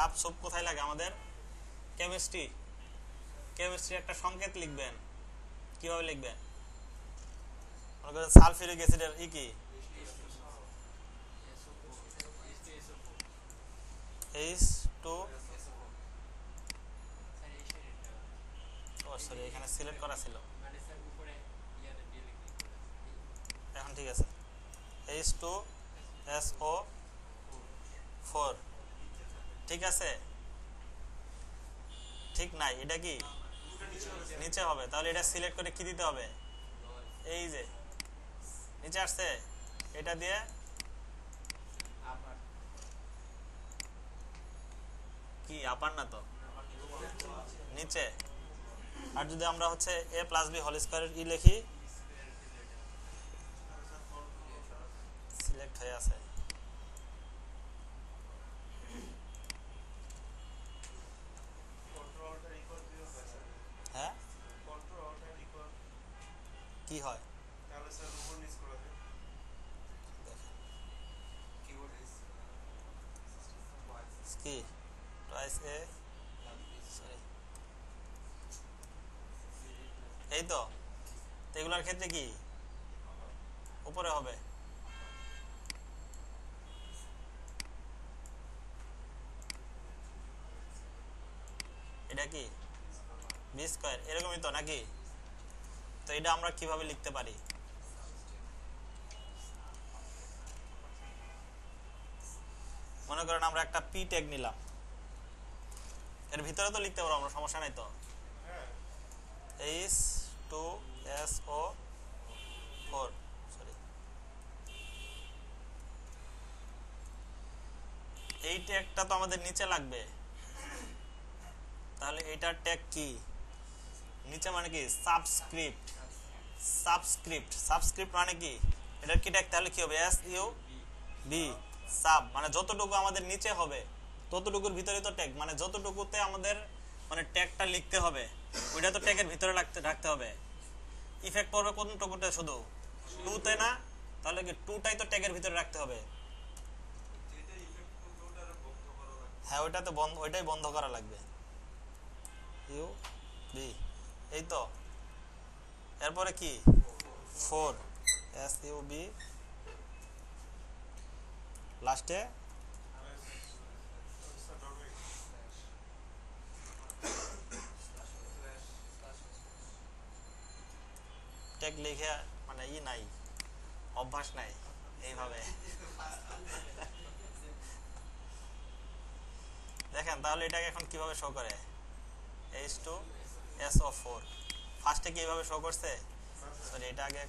Sub সব কোথায় লাগে আমাদের? কেমিস্ট্রি। কেমিস্ট্রি একটা সংকেত লিখবেন। কীভাবে লিখবেন? সালফিউরিক অ্যাসিডের ই কি? এইচ টু সরি এখানে সিলেক্ট করা ছিল। এখন ঠিক আছে। H two S O four ঠিক আছে? ঠিক নাই, এটা কি? নিচে হবে, তাহলে এটা সিলেক্ট করে কি দিতে হবে? এই যে, নিচে আসছে, এটা দিয়ে কি আপার না তো? নিচে। আর যদি আমরা হচ্ছে এ প্লাস বি হোল স্কোয়ারের ই লিখি কি হয়? কি টুয়াইস এ সরি এই তো তো এগুলোর ক্ষেত্রে কি? উপরে হবে। এটা কি? বি স্কোয়ার এরকমই তো নাকি? তো এটা আমরা কীভাবে লিখতে পারি? মনে করেন আমরা একটা পি ট্যাগ নিলাম। এর ভিতরে তো লিখতে পারব আমরা, সমস্যা নাই তো? H two S O four sorry এই ট্যাগটা তো আমাদের নিচে লাগবে। তাহলে এটার ট্যাগ কি? নিচে মানে কি? Subscript subscript. সাবস্ক্রিপ্ট মানে কি? এটার কি ট্যাগ তাহলে কি হবে? এস ইউ বি সাব মানে যতটুকু আমাদের নিচে হবে, ততটুকুর ভিতরে তো ট্যাগ মানে যতটুকুতে আমাদের মানে ট্যাগটা লিখতে হবে, ওইটা তো ট্যাগের ভিতরে রাখতে রাখতে হবে। ইফেক্ট পড়বে কোনটুকুতে শুধু? টুতে না? তাহলে কি টুটাই তো ট্যাগের ভিতরে রাখতে হবে। হ্যাঁ ওইটা তো বন্ধ, ওইটাই বন্ধ করা লাগবে। ইউ বি এই তো। এরপরে কি? Four, S U B. লাস্টে? ট্যাগ লিখে মানে ই নাই, অভ্যাস নাই, এইভাবে। দেখেন, তাহলে এটাকে এখন কীভাবে শো করে? H two S O four ফার্স্টে কি এইভাবে শো করছে? সরি এটা আগে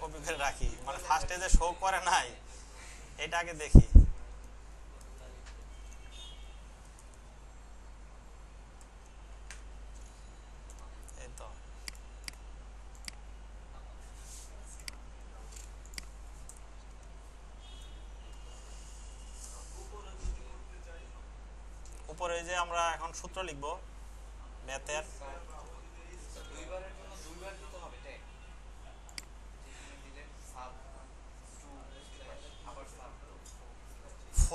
কপি করে রাখি। মানে ফার্স্টে যে শো করে নাই, এটা আগে দেখি। উপরে যে আমরা এখন সূত্র লিখব ম্যাথের দুইবারের জন্য দুইবার দিতে হবে ট্যাগ যেখানে দিলেন সাব টু আবার সাব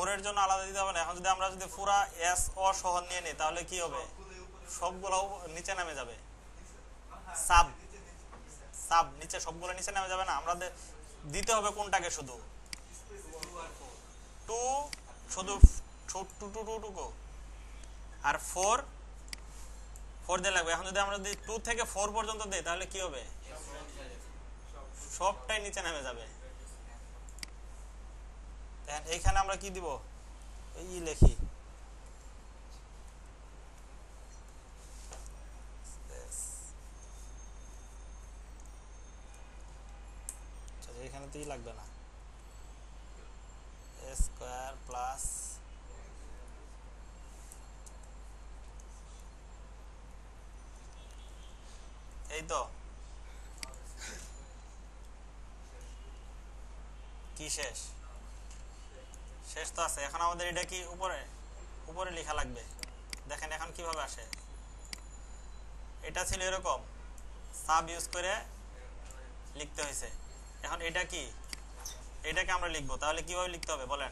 ফোরের জন্য আলাদা দিতে হবে না। এখন যদি আমরা যদি পুরা এস, অ সহ নিয়ে নিই, তাহলে কি হবে? সবগুলো নিচে নামে যাবে। সাব। সাব, নিচে সবগুলো নিচে নামে যাবে না। আমাদের দিতে হবে কোনটাকে শুধু? টু শুধু টু টু টু টুকু আর ফোর? ফোর দিয়ে লাগবে। এখন যদি আমরা যদি টু থেকে ফোর পর্যন্ত দিই, তাহলে কি হবে? সবটাই নিচে নামে যাবে। এইখানে আমরা কি দিব? এই লেখি। আচ্ছা, এইখানে তো লাগবে না। স্কোয়ার প্লাস এই তো। কি শেষ? শেষ তো আছে। এখন আমাদের এটা কি উপরে? উপরে লেখা লাগবে। দেখেন এখন কীভাবে আসে। এটা ছিল এরকম। সাব ইউজ করে লিখতে হয়েছে। এখন এটা কি? এটাকে আমরা লিখব। তাহলে কীভাবে লিখতে হবে? বলেন।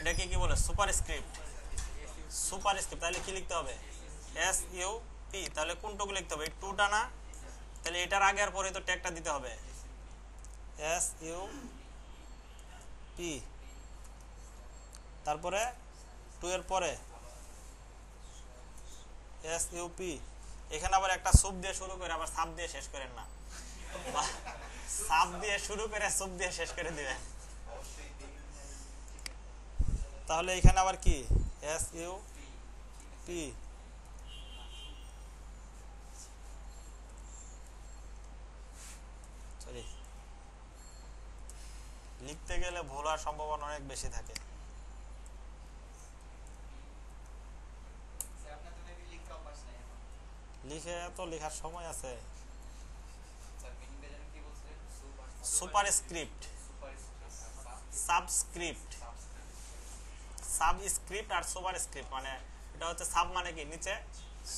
এটা কি কি বলে? সুপার স্ক্রিপ্ট সুপার স্ক্রিপ্ট তাহলে কি লিখতে হবে? S U P. তাহলে কোনটুকু লিখতে হবে? টুটা না? তাহলে এটার আগে আর পরে তো ট্যাগটা দিতে হবে। S U P. তারপরে টু এর পরে এস ইউপি এখানে আবার একটা সুপ দিয়ে শুরু করে, আবার সাপ দিয়ে শেষ করেন না। সাপ দিয়ে শুরু করে সুপ দিয়ে শেষ করে দিবেন। তাহলে এখানে আবার কি? এস ইউ পি লিখতে গেলে ভুল হওয়ার সম্ভাবনা অনেক বেশি থাকে স্যার আপনার তো মেবি লিখতে অভ্যাস নাই এখন লিখে এত লেখার সময় আছে। Superscript. সাবস্ক্রিপ্ট। সাবস্ক্রিপ্ট আর সুপার স্ক্রিপ্ট মানে এটা হচ্ছে সাব মানে কি? নিচে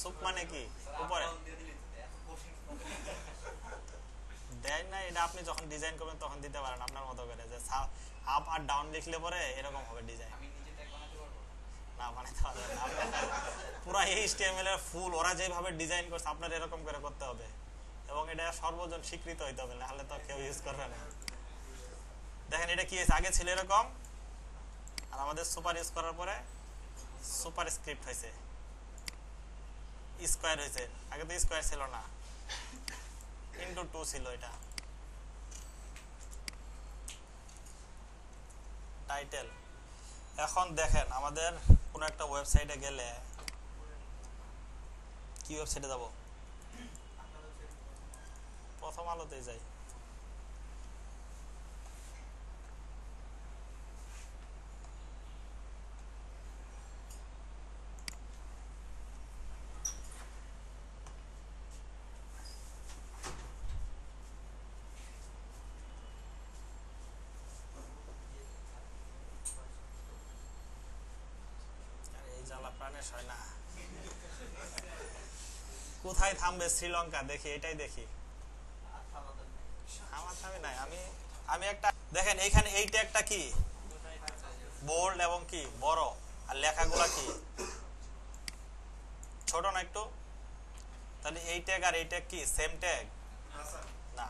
সুপ মানে কি? উপরে। দেয় না এটা আপনি যখন ডিজাইন করবেন তখন দিতে পারেন আপনার মতো করে। যে আপ আর ডাউন লিখলে পরে এরকম হবে ডিজাইন আমি নিজে ট্যাগ বানাতে পারব না বানাইতে পারবেন না। পুরো এইচটিএমএল এর ফুল ওরা যেভাবে ডিজাইন করছে, আপনার এরকম করে করতে হবে। এবং এটা সর্বজন স্বীকৃত হইতে হবে, নাহলে তো কেউ ইউজ করবে না। দেখেন এটা কি আগে ছিল এরকম, আর আমাদের সুপার ইউজ করার পরে সুপার স্ক্রিপ্ট হয়েছে। স্কোয়ার হয়েছে। আগে তো স্কোয়ার ছিল না। ইন্টু টু ছিল এটা। টাইটেল এখন দেখেন, আমাদের কোন একটা ওয়েবসাইটে গেলে কি ওয়েবসাইটে যাব? প্রথম আলোতে যাই আরে প্রাণের হয় না। কোথায় থামবে শ্রীলঙ্কা? দেখি, এটাই দেখি। আমার নাই। আমি আমি একটা, দেখেন এইখানে এই ট্যাগটা কি? বোল্ড এবং কি? বড়। আর কি? ছোট না একটু? তাহলে এই ট্যাগ আর এই ট্যাগ কি? সেম ট্যাগ না।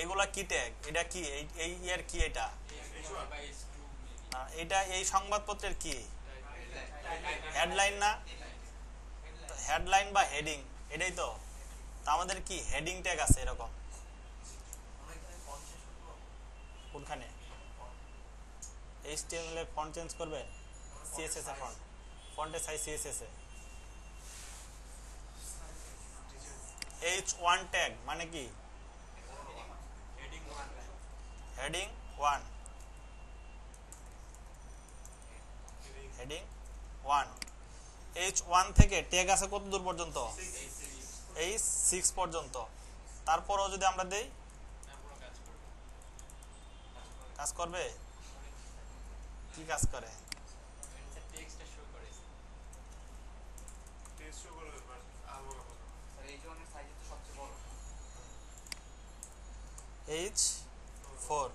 এইগুলা কি ট্যাগ এটা কি? এই ইয়ার কি এটা? এটা এই সংবাদপত্রের কি? হেডলাইন না? হেডলাইন বা হেডিং এটাই তো। আমাদের কি হেডিং ট্যাগ আছে এরকম? কোনখানে? এইচটিএমএল এর ফন্ট চেঞ্জ করবে? সিএসএস এর ফন্ট ফন্টের সাইজ সিএসএস এ। এইচ ওয়ান ট্যাগ মানে কি? Heading one heading one H one থেকে ট্যাগ আছে কত দূর পর্যন্ত? এই সিক্স পর্যন্ত। তারপরও যদি আমরা দেই? কাজ করবে? কি কাজ করে? এইচ ফোর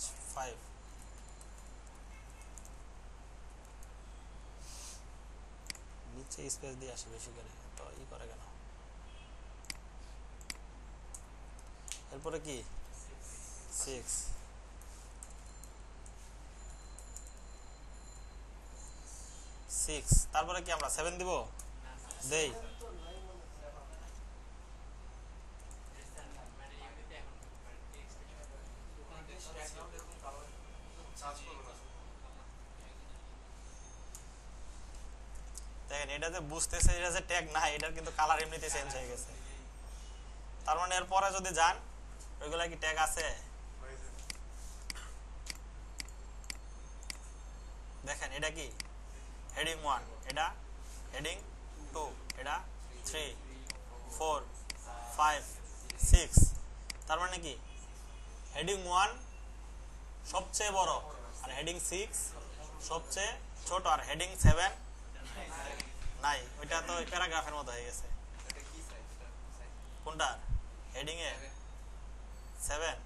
এইচ ফাইভ নিচে স্পেস দিয়ে আসে বেশি করে, তো ই করে কেন? এরপরে কি? সিক্স সিক্স তারপরে কি আমরা সেভেন দিব? দেই। দেখেন, এটা যে বুঝতেছে, এটা যে ট্যাগ না এটার কিন্তু কালার এমনিতে চেঞ্জ হয়ে গেছে। তার মানে এরপরে যদি যান, ওইগুলা কি ট্যাগ আছে? দেখেন, এটা কি? হেডিং ওয়ান এটা হেডিং টু এটা থ্রি ফোর ফাইভ সিক্স তার মানে কি? হেডিং ওয়ান সবচেয়ে বড় আর হেডিং সিক্স সবচেয়ে ছোট আর হেডিং সেভেন নাই, ওইটা তো প্যারাগ্রাফের মতো হয়ে গেছে। কোনটা? হেডিং এ সেভেন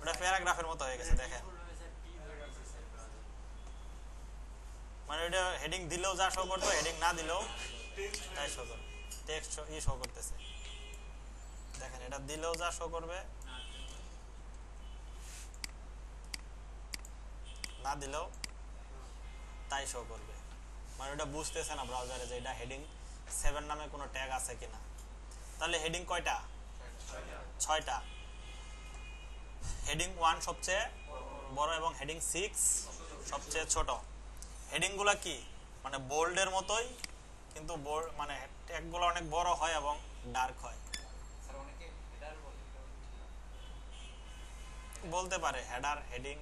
ওটা প্যারাগ্রাফের মতো হয়ে গেছে, দেখেন। মানে ওইটা হেডিং দিলেও যা শো করতো হেডিং না দিলেও তাই শো করবে টেক্সট ই শো করতেছে। দেখেন, এটা দিলেও যা শো করবে না দিলেও তাই শো করবে। মানে ওটা বুঝতেছে না ব্রাউজারে যে এটা হেডিং সেভেন নামে কোনো ট্যাগ আছে কিনা। তাহলে হেডিং কয়টা? ছয়টা। হেডিং ওয়ান সবচেয়ে বড় এবং হেডিং সিক্স সবচেয়ে ছোট। হেডিংগুলো কি? মানে বোল্ডের মতোই কিন্তু বোল্ড মানে ট্যাগগুলো অনেক বড় হয় এবং ডার্ক হয়। বলতে পারে হেডার হেডিং